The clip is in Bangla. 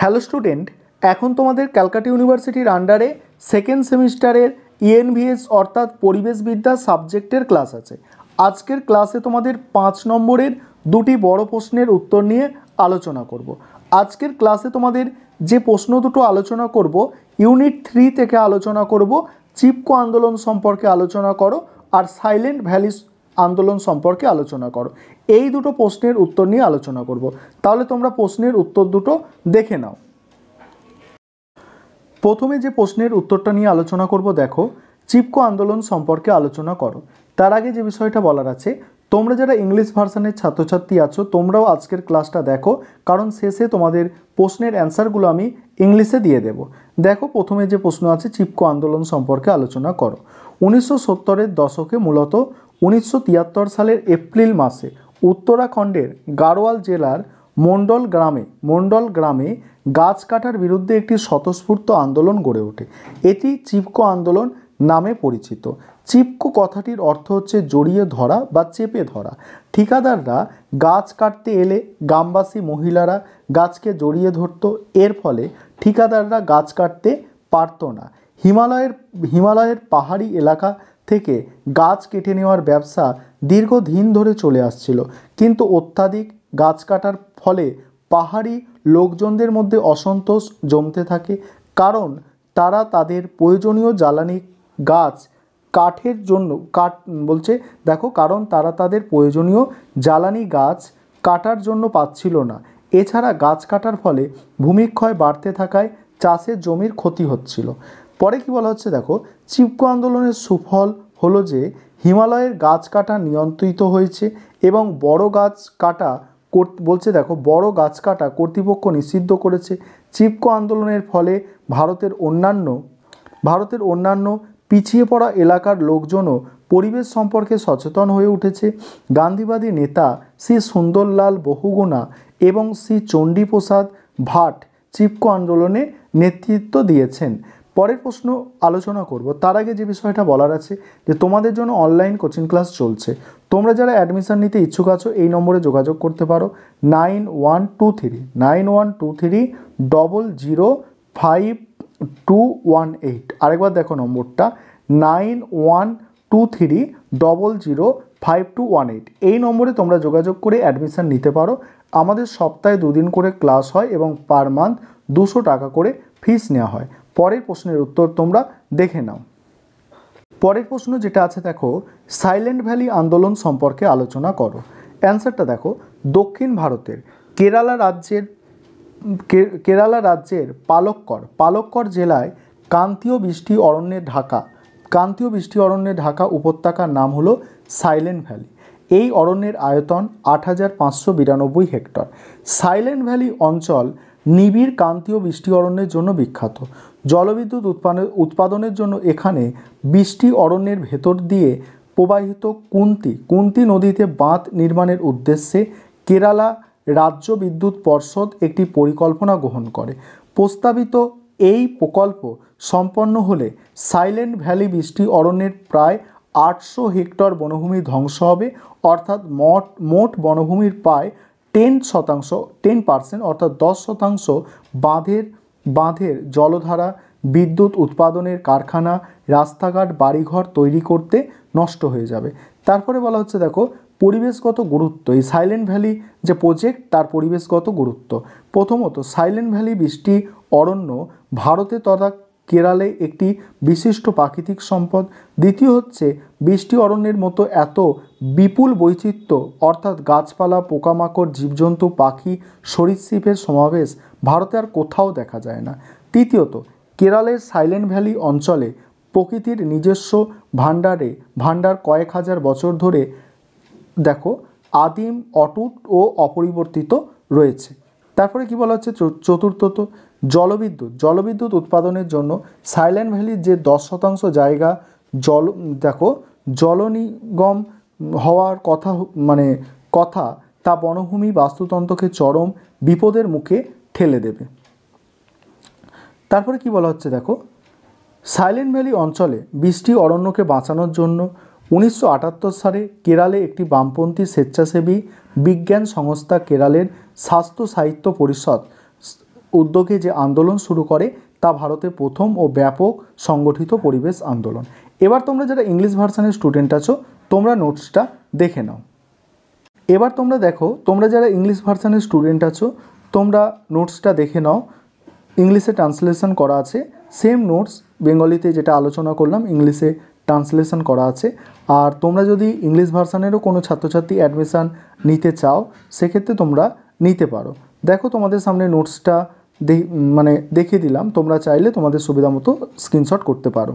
হ্যালো স্টুডেন্ট এখন তোমাদের ক্যালকাটা ইউনিভার্সিটির আন্ডারে সেকেন্ড সেমিস্টারের ইএনভিএস অর্থাৎ পরিবেশবিদ্যা সাবজেক্টের ক্লাস আছে। আজকের ক্লাসে তোমাদের পাঁচ নম্বরের দুটি বড় প্রশ্নের উত্তর নিয়ে আলোচনা করব। আজকের ক্লাসে তোমাদের যে প্রশ্ন দুটো আলোচনা করব ইউনিট থ্রি থেকে আলোচনা করব, চিপকো আন্দোলন সম্পর্কে আলোচনা করো আর সাইলেন্ট ভ্যালিস আন্দোলন সম্পর্কে আলোচনা করো। এই দুটো প্রশ্নের উত্তর নিয়ে আলোচনা করব। তাহলে তোমরা প্রশ্নের উত্তর দুটো দেখে নাও। প্রথমে যে প্রশ্নের উত্তরটা নিয়ে আলোচনা করব, দেখো, চিপকো আন্দোলন সম্পর্কে আলোচনা করো। তার আগে যে বিষয়টা বলার আছে, তোমরা যারা ইংলিশ ভার্সানের ছাত্রছাত্রী আছো, তোমরাও আজকের ক্লাসটা দেখো, কারণ শেষে তোমাদের প্রশ্নের অ্যান্সারগুলো আমি ইংলিশে দিয়ে দেব। দেখো, প্রথমে যে প্রশ্ন আছে, চিপকো আন্দোলন সম্পর্কে আলোচনা করো। উনিশশো সত্তরের দশকে মূলত উনিশশো তিয়াত্তর সালের এপ্রিল মাসে উত্তরাখণ্ডের গাড়োয়াল জেলার মণ্ডল গ্রামে মণ্ডল গ্রামে গাছ কাটার বিরুদ্ধে একটি স্বতঃস্ফূর্ত আন্দোলন গড়ে ওঠে। এটি চিপকো আন্দোলন নামে পরিচিত। চিপকো কথাটির অর্থ হচ্ছে জড়িয়ে ধরা বা চেপে ধরা। ঠিকাদাররা গাছ কাটতে এলে গ্রামবাসী মহিলারা গাছকে জড়িয়ে ধরত। এর ফলে ঠিকাদাররা গাছ কাটতে পারত না। হিমালয়ের হিমালয়ের পাহাড়ি এলাকা গাছ কেটে নেওয়ার ব্যবসা দীর্ঘদিন ধরে চলে আসছিল। কিন্তু অত্যাধিক গাছ কাটার ফলে পাহাড়ি লোকজনদের মধ্যে অসন্তোষ জমতে থাকে। কারণ তারা তাদের প্রয়োজনীয় জ্বালানি গাছ কাঠের জন্য কাঠ, বলছে, দেখো, কারণ তারা তাদের প্রয়োজনীয় জ্বালানি গাছ কাটার জন্য পাচ্ছিল না। এছাড়া গাছ কাটার ফলে ভূমিক্ষয় বাড়তে থাকায় চাষের জমির ক্ষতি হচ্ছিল। পরে কি বলা হচ্ছে দেখো, চিপকো আন্দোলনের সুফল হলো যে হিমালয়ের গাছ কাটা নিয়ন্ত্রিত হয়েছে এবং বড় গাছ কাটা বলছে দেখো, বড় গাছ কাটা কর্তৃপক্ষ নিষিদ্ধ করেছে। চিপকো আন্দোলনের ফলে ভারতের অন্যান্য ভারতের অন্যান্য পিছিয়ে পড়া এলাকার লোকজনও পরিবেশ সম্পর্কে সচেতন হয়ে উঠেছে। গান্ধীবাদী নেতা শ্রী সুন্দরলাল বহুগুণা এবং শ্রী চণ্ডীপ্রসাদ ভাট চিপকো আন্দোলনে নেতৃত্ব দিয়েছেন। পরের প্রশ্ন আলোচনা করব। তার আগে যে বিষয়টা বলার আছে যে তোমাদের জন্য অনলাইন কোচিং ক্লাস চলছে। তোমরা যারা অ্যাডমিশান নিতে ইচ্ছুক আছো, এই নম্বরে যোগাযোগ করতে পারো। Nine one two three nine one two three double zero five two one eight আরেকবার দেখো নম্বরটা nine one two three double zero five two one eight এই নম্বরে তোমরা যোগাযোগ করে অ্যাডমিশান নিতে পারো। আমাদের সপ্তাহে দুদিন করে ক্লাস হয় এবং পার মান্থ দুশো টাকা করে ফিস নেওয়া হয়। পরের প্রশ্নের উত্তর তোমরা দেখে নাও। পরের প্রশ্ন যেটা আছে দেখো সাইলেন্ট ভ্যালি আন্দোলন সম্পর্কে আলোচনা করো। অ্যান্সারটা দেখো, দক্ষিণ ভারতের কেরালা রাজ্যের কেরালা রাজ্যের পালক্কর পালক্কর জেলায় কান্তীয় বৃষ্টি অরণ্যে ঢাকা কান্তীয় বৃষ্টি অরণ্যে ঢাকা উপত্যকার নাম হলো সাইলেন্ট ভ্যালি এই অরণ্যের আয়তন আট হাজার পাঁচশো বিরানব্বই হেক্টর। সাইলেন্ট ভ্যালি অঞ্চল নিবিড় কান্তীয় বৃষ্টি অরণ্যের জন্য বিখ্যাত। জলবিদ্যুৎ উৎপাদনের জন্য এখানে বৃষ্টি অরণ্যের ভেতর দিয়ে প্রবাহিত কুন্তি কুন্তি নদীতে বাঁধ নির্মাণের উদ্দেশ্যে কেরালা রাজ্য বিদ্যুৎ পর্ষদ একটি পরিকল্পনা গ্রহণ করে। প্রস্তাবিত এই প্রকল্প সম্পন্ন হলে সাইলেন্ট ভ্যালি বৃষ্টি অরণ্যের প্রায় আটশো হেক্টর বনভূমি ধ্বংস হবে, অর্থাৎ মোট মোট বনভূমির প্রায় টেন শতাংশ, টেন পার্সেন্ট অর্থাৎ দশ শতাংশ বাঁধের বাঁধের জলধারা, বিদ্যুৎ উৎপাদনের কারখানা, রাস্তাঘাট, বাড়িঘর তৈরি করতে নষ্ট হয়ে যাবে। তারপরে বলা হচ্ছে, দেখো, পরিবেশগত গুরুত্ব। এই সাইলেন্ট ভ্যালি যে প্রজেক্ট তার পরিবেশগত গুরুত্ব। প্রথমত সাইলেন্ট ভ্যালি বৃষ্টি অরণ্য ভারতে তথা কেরালে একটি বিশিষ্ট প্রাকৃতিক সম্পদ। দ্বিতীয় হচ্ছে, বৃষ্টি অরণ্যের মতো এত বিপুল বৈচিত্র্য, অর্থাৎ গাছপালা, পোকামাকড়, জীবজন্তু, পাখি, সরীসৃপের সমাবেশ ভারতে আর কোথাও দেখা যায় না। তৃতীয়ত, কেরালের সাইলেন্ট ভ্যালি অঞ্চলে প্রকৃতির নিজস্ব ভাণ্ডারে, ভাণ্ডার কয়েক হাজার বছর ধরে দেখো, আদিম, অটুট ও অপরিবর্তিত রয়েছে। তারপরে কি বলা হচ্ছে? চতুর্থত জলবিদ্যুৎ। জলবিদ্যুৎ উৎপাদনের জন্য সাইলেন্ট ভ্যালির যে দশ শতাংশ জায়গা জল দেখো, জলনিগম হওয়ার কথা মানে কথা, তা বনভূমি বাস্তুতন্ত্রকে চরম বিপদের মুখে ঠেলে দেবে। তারপরে কি বলা হচ্ছে? দেখো সাইলেন্ট ভ্যালি অঞ্চলে বৃষ্টি অরণ্যকে বাঁচানোর জন্য উনিশশো আটাত্তর সালে কেরালে একটি বামপন্থী স্বেচ্ছাসেবী বিজ্ঞান সংস্থা কেরালের স্বাস্থ্য সাহিত্য পরিষদ উদ্যোগে যে আন্দোলন শুরু করে, তা ভারতে প্রথম ও ব্যাপক সংগঠিত পরিবেশ আন্দোলন। এবার তোমরা যারা ইংলিশ ভার্সানের স্টুডেন্ট আছো, তোমরা নোটসটা দেখে নাও। এবার তোমরা দেখো, তোমরা যারা ইংলিশ ভার্সানের স্টুডেন্ট আছো, তোমরা নোটসটা দেখে নাও। ইংলিশে ট্রান্সলেশন করা আছে। সেম নোটস, বেঙ্গলিতে যেটা আলোচনা করলাম, ইংলিশে ট্রান্সলেশন করা আছে। আর তোমরা যদি ইংলিশ ভার্সানেরও কোনো ছাত্রছাত্রী অ্যাডমিশান নিতে চাও, সেক্ষেত্রে তোমরা নিতে পারো। দেখো, তোমাদের সামনে নোটসটা মানে দেখিয়ে দিলাম। তোমরা চাইলে তোমাদের সুবিধা মতো স্ক্রিনশট করতে পারো।